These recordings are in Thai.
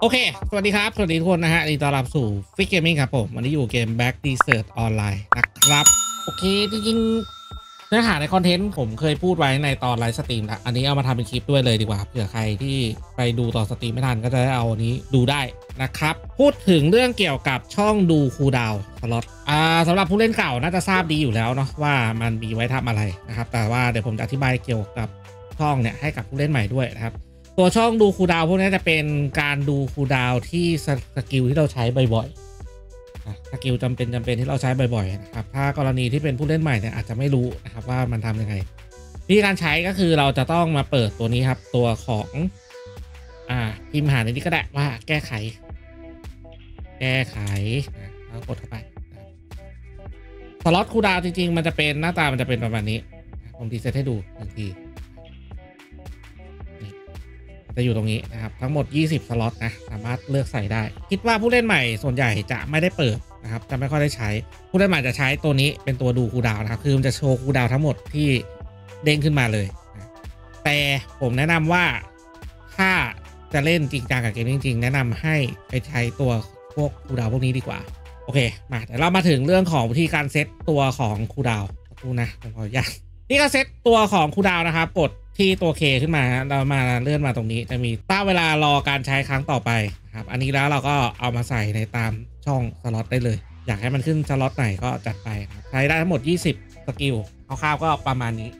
โอเค สวัสดีครับ สวัสดีทุกคนนะฮะยินดีต้อนรับสู่ฟิกเกมมิ่งครับผม วันนี้อยู่เกม Black Desert Online นะครับ โอเค จริงๆ เนื้อหาใน content ผมเคยพูดไว้ในตอน live stream แล้วอันนี้เอามาทำเป็นคลิปด้วยเลยดีกว่า เผื่อใครที่ไปดูต่อ stream ไม่ทันก็จะได้เอาอันนี้ดูได้นะครับ พูดถึงเรื่องเกี่ยวกับช่องดู cooldown slot อ่าสำหรับผู้เล่นเก่าน่าจะทราบดีอยู่แล้วเนาะว่ามันมีไว้ทำอะไรนะครับ แต่ว่าเดี๋ยวผมจะอธิบายเกี่ยวกับช่องเนี่ยให้กับผู้เล่นใหม่ด้วยนะครับ ตัวช่องดู cooldown พวกนี้จะเป็นการดู cooldown ที่สกิลที่เราใช้บ่อยๆสกิลจำเป็นจำเป็นที่เราใช้บ่อยๆนะครับถ้ากรณีที่เป็นผู้เล่นใหม่เนี่ยอาจจะไม่รู้นะครับว่ามันทำยังไงวิธีการใช้ก็คือเราจะต้องมาเปิดตัวนี้ครับตัวของอ่าพิมพ์หาในนี้ก็ได้ว่าแก้ไข แก้ไขอะแล้วกดเข้าไปslot cooldown จริงๆ มันจะเป็นหน้าตามันจะเป็นประมาณนี้ ผม reset ให้ดูหนึ่งที จะอยู่ตรงนี้นะครับทั้งหมด 20 สล็อตนะสามารถเลือกใส่ได้ คิดว่าผู้เล่นใหม่ส่วนใหญ่จะไม่ได้เปิดนะครับจะไม่ค่อยได้ใช้ ผู้เล่นใหม่จะใช้ตัวนี้เป็นตัวดู cooldown นะครับคือมันจะโชว์ cooldown ทั้งหมดที่เด้งขึ้นมาเลยนะแต่ผมแนะนำว่าถ้าจะเล่นจริงจังกับเกมจริง ๆ แนะนำให้ไปใช้ตัวพวก cooldown พวกนี้ดีกว่า โอเคมาเดี๋ยวเรามาถึงเรื่องของวิธีการเซตตัวของ cooldown ดูนะผมขออนุญาตนี่ก็เซตตัวของ cooldown นะครับกด ที่ตัว K ขึ้นมาเรามาเลื่อนมาตรงนี้ จะมีตั้งเวลารอการใช้ครั้งต่อไปครับ อันนี้แล้วเราก็เอามาใส่ในตามช่องสล็อตได้เลย อยากให้มันขึ้นสล็อตไหนก็จัดไปครับใช้ได้ทั้งหมด 20 สกิลคร่าวๆก็ประมาณนี้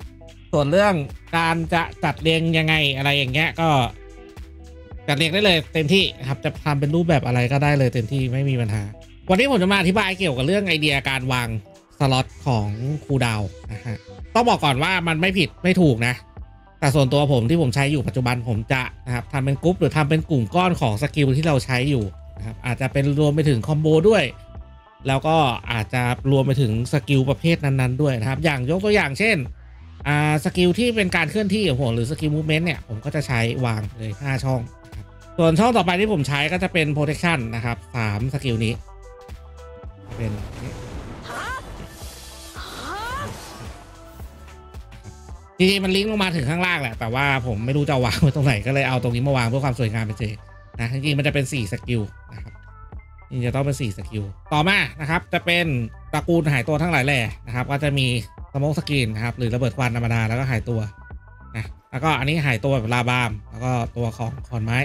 ส่วนเรื่องการจะจัดเรียงยังไงอะไรอย่างเงี้ยก็จัดเรียงได้เลยเต็มที่ครับจะทำเป็นรูปแบบอะไรก็ได้เลยเต็มที่ไม่มีปัญหา วันนี้ผมจะมาอธิบายเกี่ยวกับเรื่องไอเดียการวางสล็อตของ cooldown นะฮะต้องบอกก่อนว่ามันไม่ผิดไม่ถูกนะ แต่ส่วนตัวผมที่ผมใช้อยู่ปัจจุบันผมจะนะครับทำเป็นกรุ๊ปหรือทำเป็นกลุ่มก้อนของสกิลที่เราใช้อยู่นะครับอาจจะเป็นรวมไปถึงคอมโบด้วย แล้วก็อาจจะรวมไปถึงสกิลประเภทนั้นๆด้วยนะครับ อย่างยกตัวอย่างเช่นอ่าสกิลที่เป็นการเคลื่อนที่ของผมหรือสกิล movement เนี่ยผมก็จะใช้วางเลย 5 ช่อง ส่วนช่องต่อไปที่ผมใช้ก็จะเป็น protection นะครับ3สกิลนี้ เป็น จริงๆมันลิงก์ลงมาถึงข้างล่างแหละ แต่ว่าผมไม่รู้จะวางไว้ตรงไหนก็เลยเอาตรงนี้มาวางเพื่อความสวยงามไปเจนะจริงๆมันจะเป็น 4 สกิลนะครับจริงจะต้องเป็น 4 สกิล ต่อมานะครับ จะเป็นตระกูลหายตัวทั้งหลายแหล่นะครับ ก็จะมี smoke screen นะครับ หรือระเบิดควันธรรมดาแล้วก็หายตัวนะแล้วก็อันนี้หายตัวแบบลาบาม แล้วก็ตัวของขอนไม้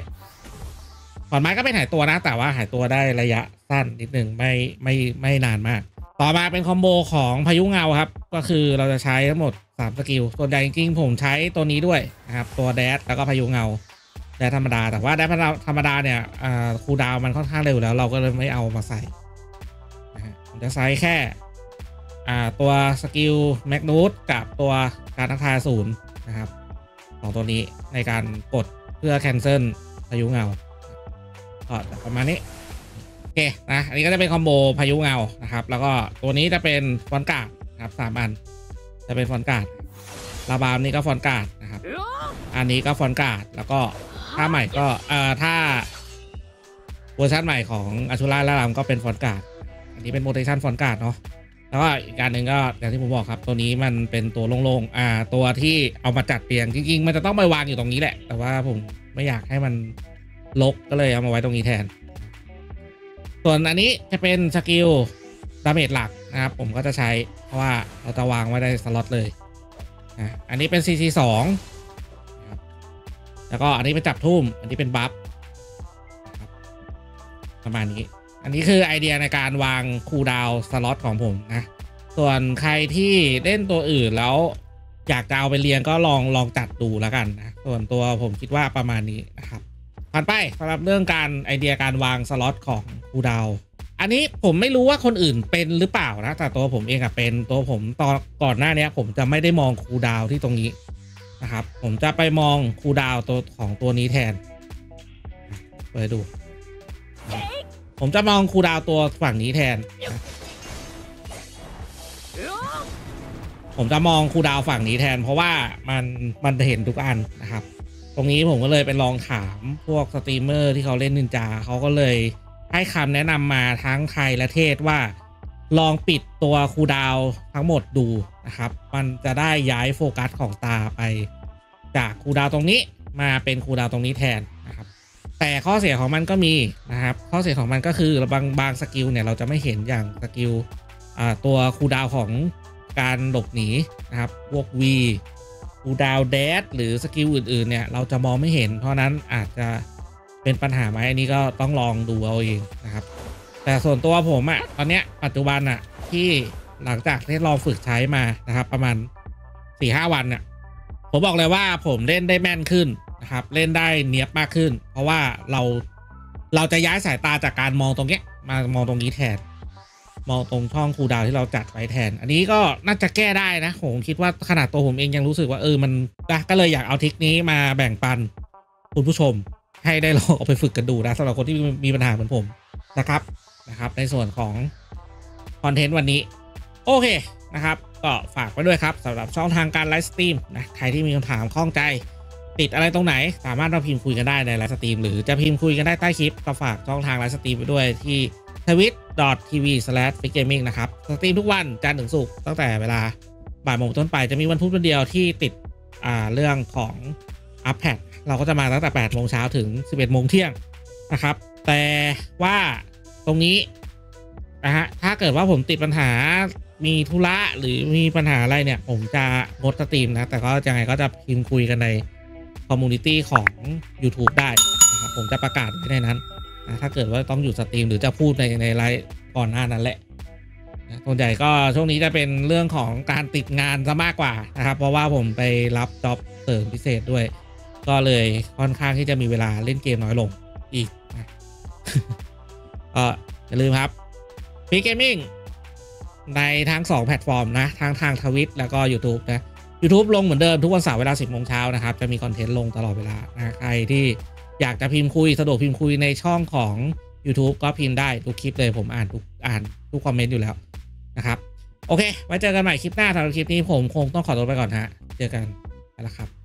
ขอนไม้ก็เป็นหายตัวนะ แต่ว่าหายตัวได้ระยะสั้นนิดนึงไม่ไม่ไม่นานมาก ต่อมาเป็นคอมโบของพายุเงาครับ ก็คือเราจะใช้ทั้งหมด 3สกิลส่วนใหญ่จริงๆผมใช้ตัวนี้ด้วยนะครับ ตัวแดดแล้วก็พายุเงาแดดธรรมดา แต่ว่าแดดธรรมดาเนี่ยคูดาวมันค่อนข้างเร็วแล้วเราก็เลยไม่เอามาใส่ผมจะใช้แค่ตัวสกิลแมกนูสกับตัวการทักทายศูนย์นะครับสองตัวนี้ในการกดเพื่อ cancel พายุเงาก็ประมาณนี้โอเคนะอันนี้ก็จะเป็นคอมโบพายุเงานะครับ แล้วก็ตัวนี้จะเป็น front guard ครับสามอัน จะเป็น front guard ลาบามนี่ก็ front guard นะครับ อันนี้ก็ front guard แล้วก็ถ้าใหม่ก็เอ่อถ้าเวอร์ชันใหม่ของอาชูราและรามก็เป็น front guardอันนี้เป็นโมเทชัน front guard เนาะแล้วก็อีกการหนึ่งก็อย่างที่ผมบอกครับ ตัวนี้มันเป็นตัวโล่งๆอ่า ตัวที่เอามาจัดเรียงจริงๆ มันจะต้องไปวางอยู่ตรงนี้แหละ แต่ว่าผมไม่อยากให้มันรกก็เลยเอามาไว้ตรงนี้แทน ส่วนอันนี้จะเป็นสกิล damage หลัก นะครับ ผมก็จะใช้เพราะว่าเราจะวางไว้ในสล็อตเลยอะอันนี้เป็น CC 2 นะครับแล้วก็อันนี้เป็นจับทุ่ม อันนี้เป็น buffประมาณนี้ อันนี้คือไอเดียในการวาง cooldown slot ของผมนะ ส่วนใครที่เล่นตัวอื่นแล้วอยากจะเอาไปเรียงก็ลองลองจัดดูแล้วกันนะ ส่วนตัวผมคิดว่าประมาณนี้นะครับผ่านไปสำหรับเรื่องการไอเดียการวางสล็อตของ cooldown อันนี้ผมไม่รู้ว่าคนอื่นเป็นหรือเปล่านะแต่ตัวผมเองอะเป็นตัวผมตอนก่อนหน้านี้ผมจะไม่ได้มอง cooldown ที่ตรงนี้นะครับ ผมจะไปมอง cooldown ตัวของตัวนี้แทนอะเปิดดู ผมจะมอง cooldown ตัวฝั่งนี้แทน ผมจะมอง cooldown ฝั่งนี้แทน เพราะว่ามันมันเห็นทุกอันนะครับ ตรงนี้ผมก็เลยไปลองถามพวกสตรีมเมอร์ที่เขาเล่นนินจาเขาก็เลย ให้คำแนะนำมาทั้งไทยและเทศว่า ลองปิดตัว cooldown ทั้งหมดดูนะครับ มันจะได้ย้ายโฟกัสของตาไป จาก cooldown ตรงนี้มาเป็น cooldown ตรงนี้แทนนะครับ แต่ข้อเสียของมันก็มีนะครับ ข้อเสียของมันก็คือบางบาง skill เนี่ยเราจะไม่เห็นอย่าง skill ตัว cooldown ของการหลบหนีนะครับพวก V คูดาวน์แดดหรือสกิลอื่นๆเนี่ยเราจะมองไม่เห็น เพราะนั้นอาจจะ เป็นปัญหาไหมอันนี้ก็ต้องลองดูเอาเองนะครับ แต่ส่วนตัวผมอะตอนเนี้ยปัจจุบันอะที่หลังจากที่ลองฝึกใช้มานะครับ ประมาณสี่ห้าวันเนี่ยผมบอกเลยว่าผมเล่นได้แม่นขึ้นนะครับ เล่นได้เนียบมากขึ้น เพราะว่าเราเราจะย้ายสายตาจากการมองตรงเนี้ยมามองตรงนี้แทน มองตรงช่องคูดาวที่เราจัดไว้แทน อันนี้ก็น่าจะแก้ได้นะผมคิดว่าขนาดตัวผมเองยังรู้สึกว่าเออมันก็เลยอยากเอาทิคนี้มาแบ่งปันคุณผู้ชม ให้ได้ลองเอาไปฝึกกันดูนะสำหรับคนที่มีปัญหาเหมือนผมนะครับนะครับ ในส่วนของcontent วันนี้ โอเคนะครับ ก็ฝากไว้ด้วยครับสำหรับช่องทางการ live stream นะใครที่มีคำถามข้องใจ ติดอะไรตรงไหน สามารถมาพิมพ์คุยกันได้ใน live stream หรือจะพิมพ์คุยกันได้ใต้คลิปก็ฝากช่องทาง live stream ไปด้วยที่ twitch.tv/fitgaming นะครับ stream ทุกวันจันทร์ถึงศุกร์ตั้งแต่เวลาบ่ายโมงต้นไปจะมีวันพุธวันเดียวที่ติดอ่าเรื่องของ อัพ patch เราก็จะมาตั้งแต่8โมงเช้าถึง 11โมงเที่ยงนะครับ แต่ว่าตรงนี้นะฮะถ้าเกิดว่าผมติดปัญหามีธุระหรือมีปัญหาอะไรเนี่ย ผมจะงด stream นะ แต่ก็ยังไงก็จะพิมพ์คุยกันใน community ของ YouTube ได้นะครับผมจะประกาศไว้ในนั้นนะถ้าเกิดว่าต้องหยุด stream หรือจะพูดในในไลฟ์ก่อนหน้านั้นแหละนะส่วนใหญ่ก็ช่วงนี้จะเป็นเรื่องของการติดงานซะมากกว่านะครับ เพราะว่าผมไปรับ jobเสริมพิเศษด้วย ก็เลยค่อนข้างที่จะมีเวลาเล่นเกมน้อยลงอีกนะก็อย่าลืมครับ fitgaming ในทั้ง 2 แพลตฟอร์ม นะ ทั้งทาง Twitch แล้วก็ YouTube นะ YouTube ลงเหมือนเดิมทุกวันเสาร์เวลา 10โมงเช้านะครับ จะมี content ลงตลอดเวลานะใครที่อยากจะพิมพ์คุย สะดวกพิมพ์คุยในช่องของ YouTube ก็พิมพ์ได้ ทุกคลิปเลยผมอ่านทุกอ่านทุก comment อยู่แล้วนะครับ โอเค ไว้เจอกันใหม่คลิปหน้าสำหรับคลิปนี้ผมคงต้องขอตัวไปก่อนฮะ เจอกันแล้วครับ